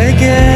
again.